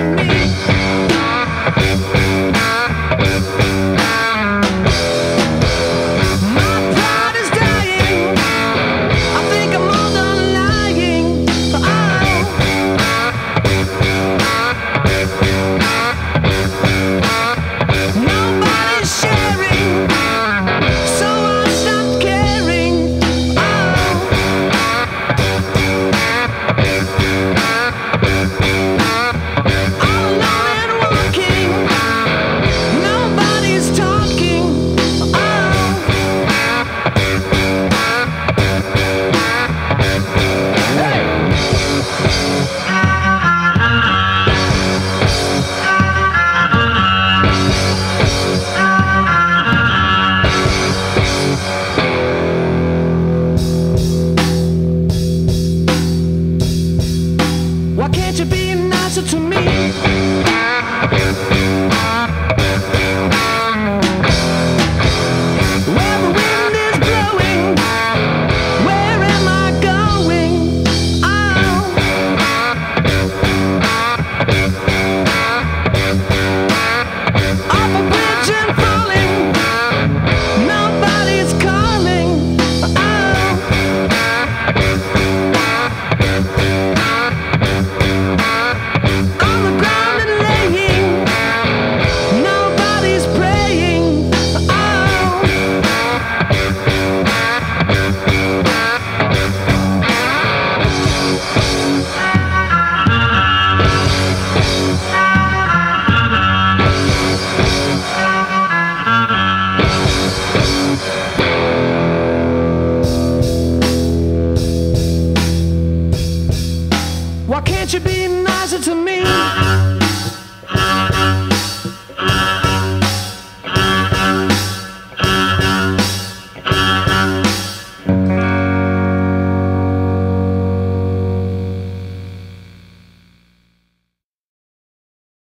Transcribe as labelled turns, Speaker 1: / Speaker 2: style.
Speaker 1: to me. Why can't you be nicer to me?